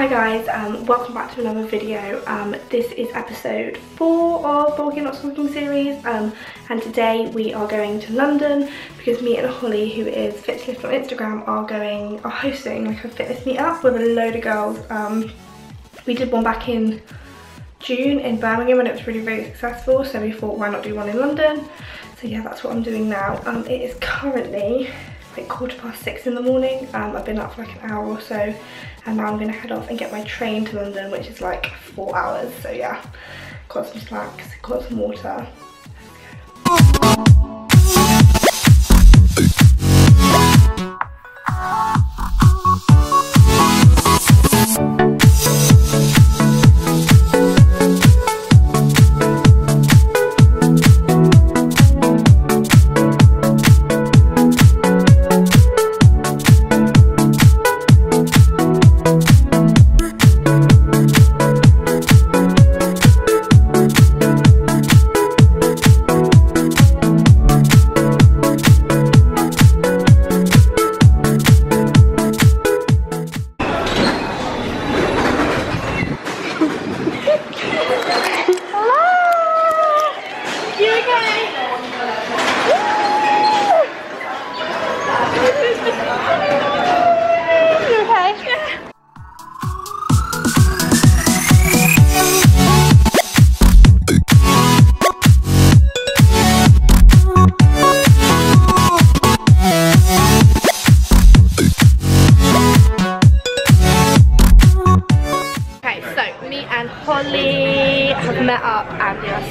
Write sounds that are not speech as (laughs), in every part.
Hi guys, um, welcome back to another video. Um, this is episode 4 of the Walking Not Talking series um, and today we are going to London because me and Holly, who is Fitlift on Instagram, are going, are hosting like a fitness meetup with a load of girls. Um, we did one back in June in Birmingham and it was really, really successful so we thought why not do one in London. So yeah, that's what I'm doing now. Um, it is currently like quarter past six in the morning. Um, I've been up for like an hour or so and now I'm gonna head off and get my train to London which is like four hours. So yeah, got some snacks, got some water.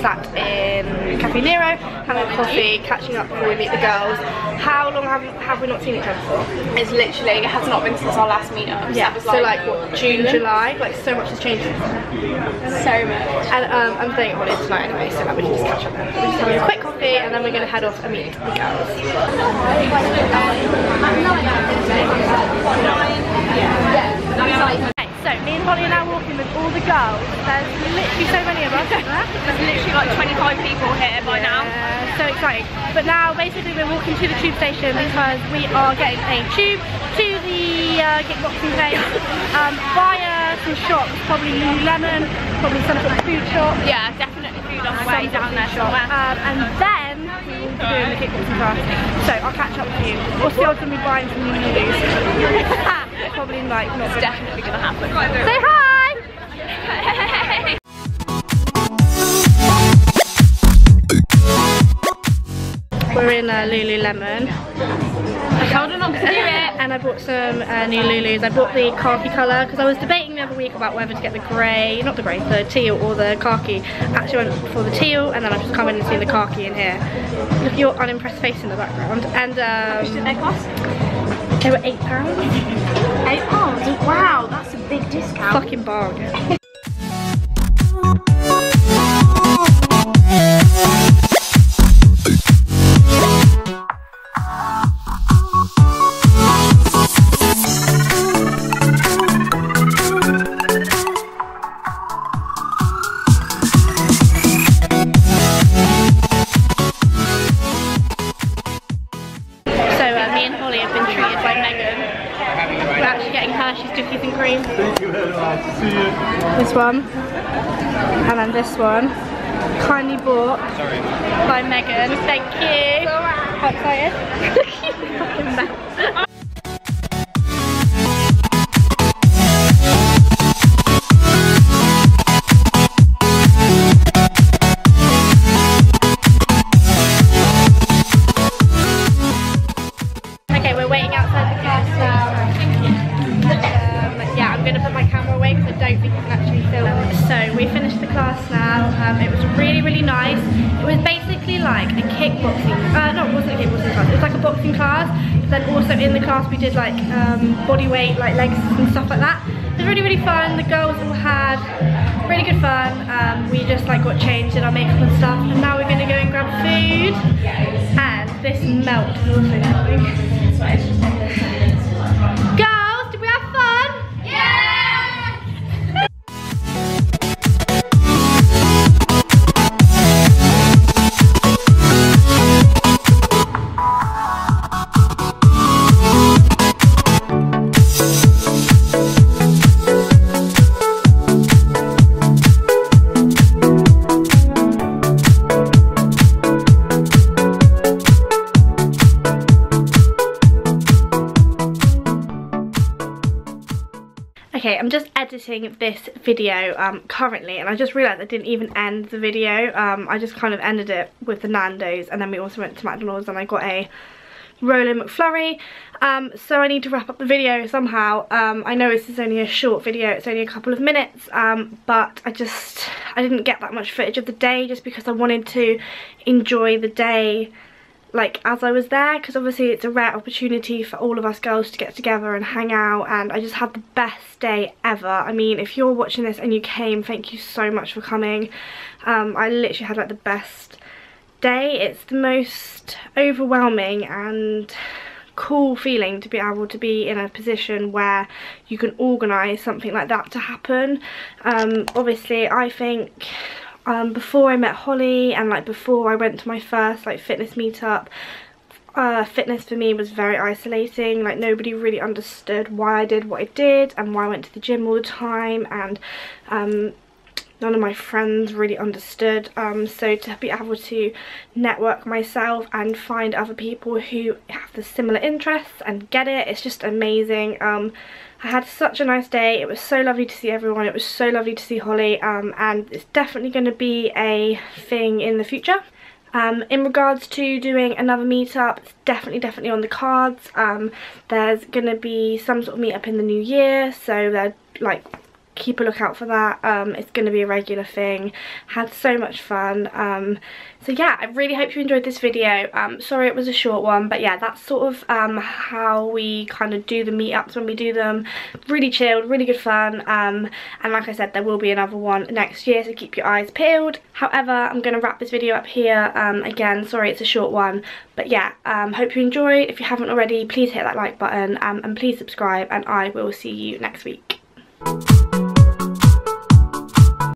Sat in Cafe Nero, having coffee, catching up before we meet the girls. How long have, have we not seen each other for? It's literally, it has not been since our last meetup. Yeah, so, so like, what, June, July? Like so much has changed. So much. And um, I'm staying at Holly's tonight anyway, so like, we can just catch up there. We're just having a quick coffee and then we're going to head off and meet the girls. Yeah. So me and Holly are now walking with all the girls. There's literally so many of us. There's literally like 25 people here by now. So exciting. But now basically we're walking to the tube station because we are getting a tube to the uh, kickboxing place um, via some shops, probably Lululemon, probably some sort of food shop. Yeah, definitely food on the way down there shop. Um, and then doing the kickboxing class. So I'll catch up with you. What's the odds of me buying some new Lulus? (laughs) probably like not it's definitely gonna happen. Say hi! We're in uh, Lululemon. I her not to it. And I bought some uh, new Lulus. I bought the khaki colour because I was debating the other week about whether to get the grey, not the grey, the teal or the khaki. Actually went for the teal and then I've just come in and seen the khaki in here. Look at your unimpressed face in the background. And um, How much did they cost? They were eight pounds. Eight pounds? Wow, that's a big discount. Fucking bargain. (laughs) This one. And then this one. Kindly bought by Megan. Thank you. How excited? (laughs) class It was really, really nice it was basically like a kickboxing uh was it kickboxing it's like a boxing class. But then also in the class we did like um, body weight, like legs and stuff like that. It was really, really fun. The girls all had really good fun. Um, we just like got changed, in our makeup and stuff. And now we're gonna go and grab food. And this melt is also coming. (laughs) editing this video um, currently and I just realised I didn't even end the video. Um, I just kind of ended it with the Nando's and then we also went to McDonald's and I got a Rolo McFlurry. Um, so I need to wrap up the video somehow. Um, I know this is only a short video, it's only a couple of minutes, um, but I just, I didn't get that much footage of the day just because I wanted to enjoy the day like as I was there because obviously it's a rare opportunity for all of us girls to get together and hang out and I just had the best day ever. I mean if you're watching this and you came thank you so much for coming. Um, I literally had like the best day. It's the most overwhelming and cool feeling to be able to be in a position where you can organise something like that to happen. Um, obviously I think um, before I met Holly and like before I went to my first like fitness meetup uh, fitness for me was very isolating. Like nobody really understood why I did what I did and why I went to the gym all the time and um, none of my friends really understood um, so to be able to network myself and find other people who have the similar interests and get it it's just amazing um, I had such a nice day. It was so lovely to see everyone. It was so lovely to see Holly um, and it's definitely going to be a thing in the future. Um, in regards to doing another meetup, it's definitely, definitely on the cards. Um, there's going to be some sort of meetup in the new year, so they're like keep a lookout for that. Um, it's going to be a regular thing. Had so much fun. Um, so yeah I really hope you enjoyed this video. Um, sorry it was a short one but yeah that's sort of um, how we kind of do the meetups when we do them. Really chilled really good fun. Um, and like I said there will be another one next year so keep your eyes peeled. However I'm going to wrap this video up here um, again. Sorry it's a short one but yeah hope you enjoyed. If you haven't already please hit that like button and please subscribe and I will see you next week